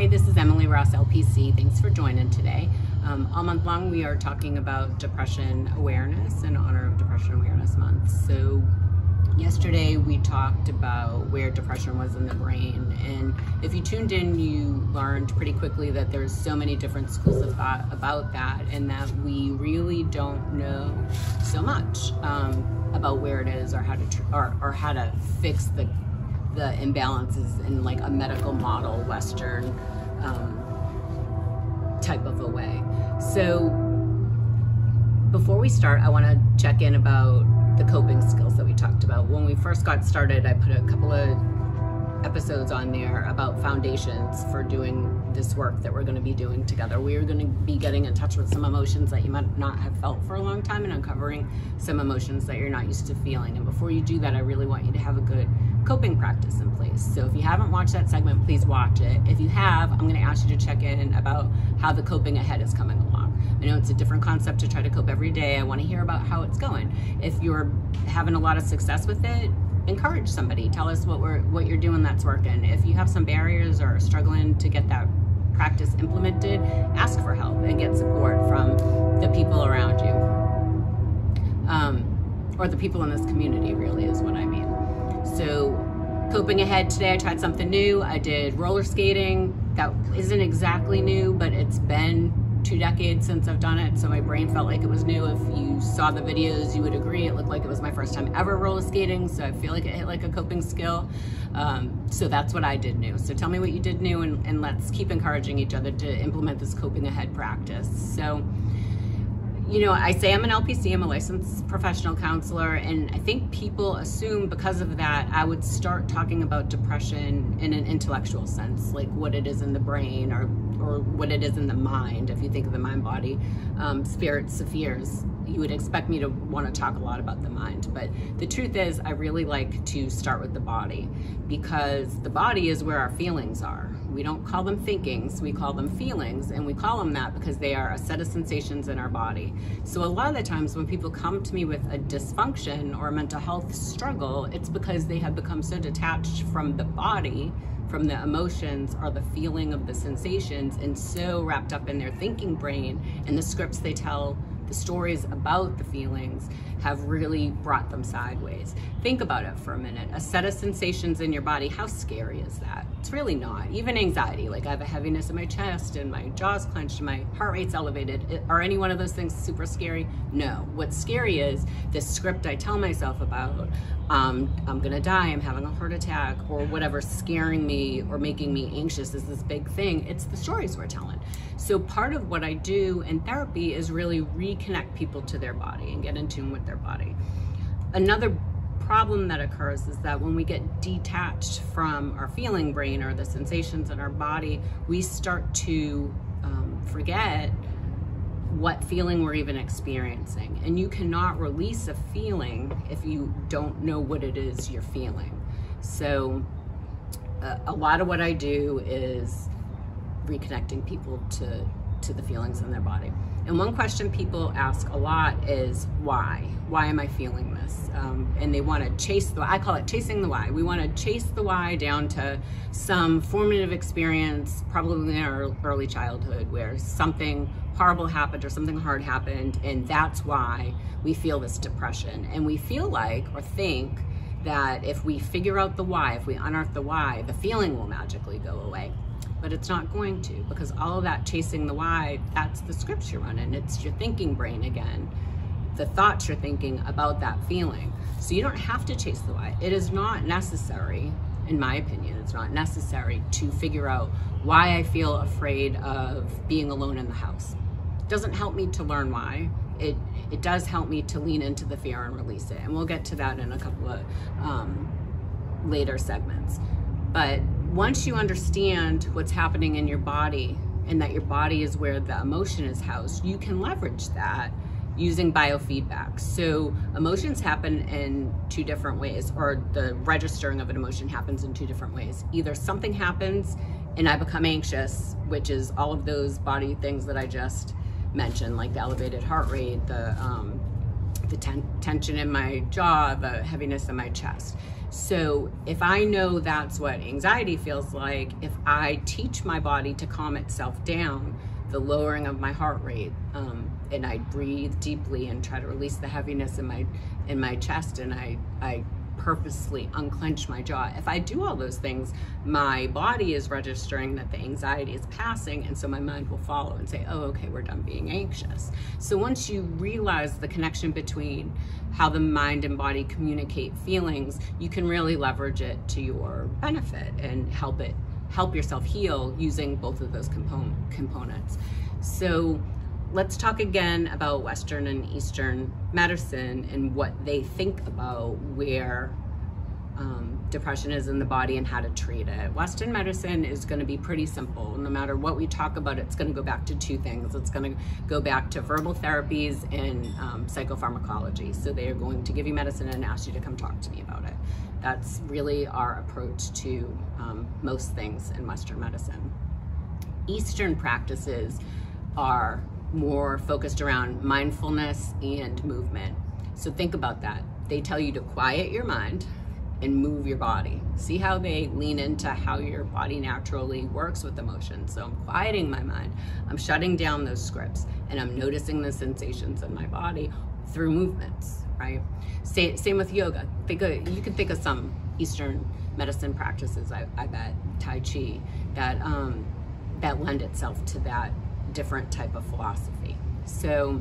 Hi, this is Emily Ross, LPC. Thanks for joining today. Um, all month long, we are talking about depression awareness in honor of Depression Awareness Month. So, yesterday we talked about where depression was in the brain, and if you tuned in, you learned pretty quickly that there's so many different schools of thought about that, and that we really don't know so much um, about where it is or how to or, or how to fix the the imbalances in like a medical model Western um, type of a way. So before we start, I want to check in about the coping skills that we talked about. When we first got started, I put a couple of episodes on there about foundations for doing this work that we're going to be doing together. We are going to be getting in touch with some emotions that you might not have felt for a long time and uncovering some emotions that you're not used to feeling. And before you do that, I really want you to have a good coping practice in place. So if you haven't watched that segment, please watch it. If you have, I'm going to ask you to check in about how the coping ahead is coming along. I know it's a different concept to try to cope every day. I want to hear about how it's going. If you're having a lot of success with it, encourage somebody. Tell us what we're what you're doing that's working. If you have some barriers or struggling to get that practice implemented, ask for help and get support from the people around you. Um, or the people in this community really is what I mean. So coping ahead today, I tried something new. I did roller skating. That isn't exactly new, but it's been two decades since I've done it, so my brain felt like it was new. If you saw the videos, you would agree. It looked like it was my first time ever roller skating, so I feel like it hit like a coping skill. Um, so that's what I did new. So tell me what you did new, and, and let's keep encouraging each other to implement this coping ahead practice. So you know, I say I'm an LPC, I'm a licensed professional counselor, and I think people assume because of that, I would start talking about depression in an intellectual sense, like what it is in the brain or, or what it is in the mind, if you think of the mind body, um, spirit, spheres. You would expect me to want to talk a lot about the mind, but the truth is, I really like to start with the body because the body is where our feelings are we don't call them thinkings, we call them feelings, and we call them that because they are a set of sensations in our body. So a lot of the times when people come to me with a dysfunction or a mental health struggle, it's because they have become so detached from the body, from the emotions or the feeling of the sensations, and so wrapped up in their thinking brain and the scripts they tell the stories about the feelings have really brought them sideways. Think about it for a minute. A set of sensations in your body, how scary is that? It's really not. Even anxiety, like I have a heaviness in my chest and my jaw's clenched and my heart rate's elevated. Are any one of those things super scary? No. What's scary is this script I tell myself about, um, I'm gonna die, I'm having a heart attack, or whatever scaring me or making me anxious is this big thing. It's the stories we're telling. So part of what I do in therapy is really reconnect people to their body and get in tune with their body. Another problem that occurs is that when we get detached from our feeling brain or the sensations in our body, we start to um, forget what feeling we're even experiencing. And you cannot release a feeling if you don't know what it is you're feeling. So, uh, a lot of what I do is reconnecting people to to the feelings in their body. And one question people ask a lot is why? Why am I feeling this? Um, and they want to chase the, I call it chasing the why. We want to chase the why down to some formative experience, probably in our early childhood, where something horrible happened or something hard happened, and that's why we feel this depression. And we feel like or think that if we figure out the why, if we unearth the why, the feeling will magically go away but it's not going to because all of that chasing the why, that's the scripts you're running. It's your thinking brain again, the thoughts you're thinking about that feeling. So you don't have to chase the why. It is not necessary, in my opinion, it's not necessary to figure out why I feel afraid of being alone in the house. It doesn't help me to learn why. It, it does help me to lean into the fear and release it. And we'll get to that in a couple of um, later segments. But once you understand what's happening in your body and that your body is where the emotion is housed, you can leverage that using biofeedback. So emotions happen in two different ways, or the registering of an emotion happens in two different ways. Either something happens and I become anxious, which is all of those body things that I just mentioned, like the elevated heart rate, the um, the ten tension in my jaw, the heaviness in my chest. So if I know that's what anxiety feels like, if I teach my body to calm itself down, the lowering of my heart rate, um, and I breathe deeply and try to release the heaviness in my in my chest, and I I purposely unclench my jaw. If I do all those things, my body is registering that the anxiety is passing, and so my mind will follow and say, oh, okay, we're done being anxious. So once you realize the connection between how the mind and body communicate feelings, you can really leverage it to your benefit and help it help yourself heal using both of those component components. So let's talk again about Western and Eastern medicine and what they think about where um, depression is in the body and how to treat it. Western medicine is going to be pretty simple. No matter what we talk about, it's going to go back to two things. It's going to go back to verbal therapies and um, psychopharmacology. So they are going to give you medicine and ask you to come talk to me about it. That's really our approach to um, most things in Western medicine. Eastern practices are more focused around mindfulness and movement. So think about that. They tell you to quiet your mind and move your body. See how they lean into how your body naturally works with emotions. So I'm quieting my mind. I'm shutting down those scripts and I'm noticing the sensations in my body through movements, right? Same, same with yoga. Think of, you can think of some Eastern medicine practices, I, I bet, Tai Chi, that, um, that lend itself to that different type of philosophy. So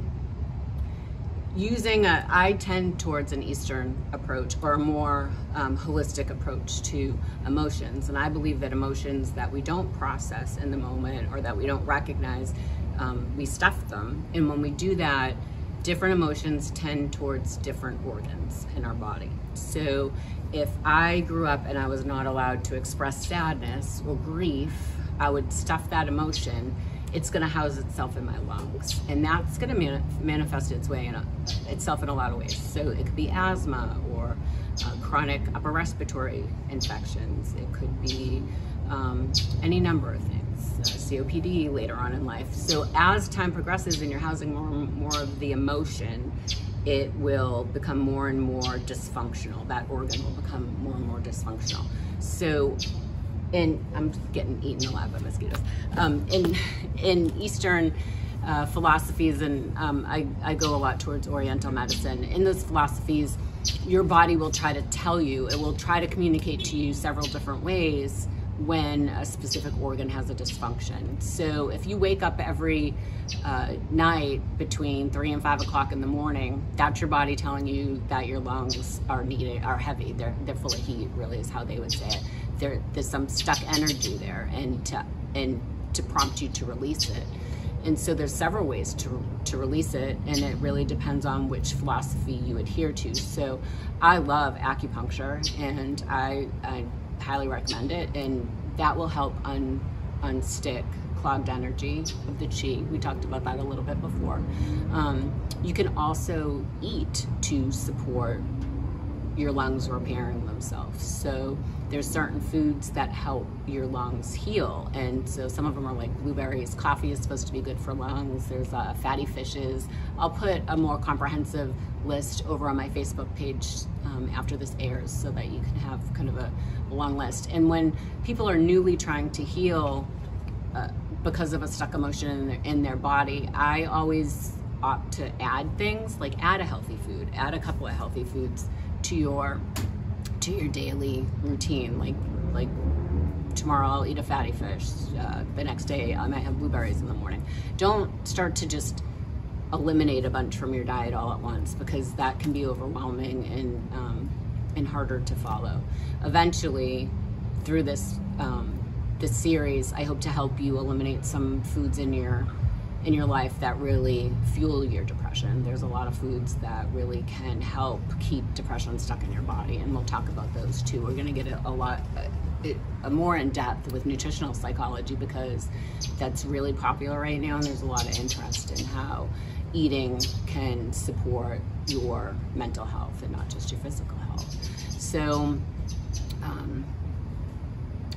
using a, I tend towards an Eastern approach or a more um, holistic approach to emotions. And I believe that emotions that we don't process in the moment or that we don't recognize, um, we stuff them. And when we do that, different emotions tend towards different organs in our body. So if I grew up and I was not allowed to express sadness or grief, I would stuff that emotion it's going to house itself in my lungs. And that's going to man manifest its way in a, itself in a lot of ways. So it could be asthma or uh, chronic upper respiratory infections. It could be um, any number of things uh, COPD later on in life. So as time progresses and you're housing more and more of the emotion it will become more and more dysfunctional. That organ will become more and more dysfunctional. So in I'm getting eaten alive by mosquitoes. Um, in in Eastern uh, philosophies, and um, I, I go a lot towards Oriental medicine. In those philosophies, your body will try to tell you, it will try to communicate to you several different ways when a specific organ has a dysfunction. So if you wake up every uh, night between three and five o'clock in the morning, that's your body telling you that your lungs are needed, are heavy. They're they're full of heat. Really, is how they would say it. There, there's some stuck energy there, and to and to prompt you to release it. And so there's several ways to, to release it, and it really depends on which philosophy you adhere to. So I love acupuncture, and I, I highly recommend it, and that will help un, unstick clogged energy of the chi. We talked about that a little bit before. Um, you can also eat to support your lungs repairing themselves. So there's certain foods that help your lungs heal. And so some of them are like blueberries. Coffee is supposed to be good for lungs. There's uh, fatty fishes. I'll put a more comprehensive list over on my Facebook page um, after this airs so that you can have kind of a, long list. And when people are newly trying to heal uh, because of a stuck emotion in their, in their body, I always opt to add things like add a healthy food, add a couple of healthy foods to your to your daily routine. Like like tomorrow I'll eat a fatty fish. Uh, the next day I might have blueberries in the morning. Don't start to just eliminate a bunch from your diet all at once because that can be overwhelming and um, and harder to follow. Eventually, through this um, this series, I hope to help you eliminate some foods in your in your life that really fuel your depression. There's a lot of foods that really can help keep depression stuck in your body, and we'll talk about those too. We're going to get a, lot. A, a more in depth with nutritional psychology because that's really popular right now, and there's a lot of interest in how eating can support your mental health and not just your physical health. So, um,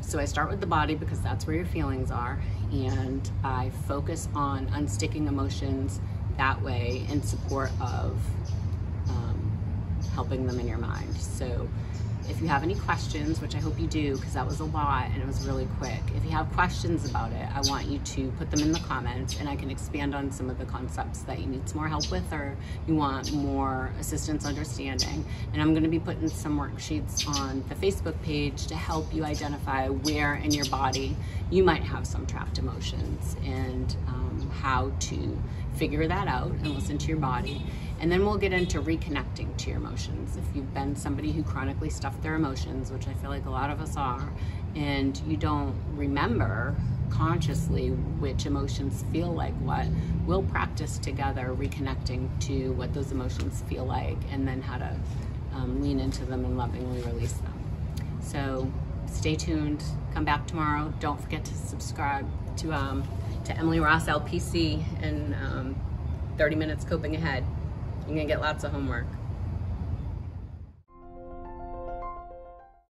so I start with the body because that's where your feelings are, and I focus on unsticking emotions that way in support of um, helping them in your mind. So if you have any questions, which I hope you do because that was a lot and it was really quick, if you have questions about it, I want you to put them in the comments and I can expand on some of the concepts that you need some more help with or you want more assistance understanding. And I'm going to be putting some worksheets on the Facebook page to help you identify where in your body you might have some trapped emotions and um, how to figure that out and listen to your body and then we'll get into reconnecting to your emotions. If you've been somebody who chronically stuffed their emotions, which I feel like a lot of us are, and you don't remember consciously which emotions feel like what, we'll practice together reconnecting to what those emotions feel like and then how to um, lean into them and lovingly release them. So stay tuned, come back tomorrow. Don't forget to subscribe to, um, to Emily Ross LPC and um, 30 Minutes Coping Ahead. You're gonna get lots of homework.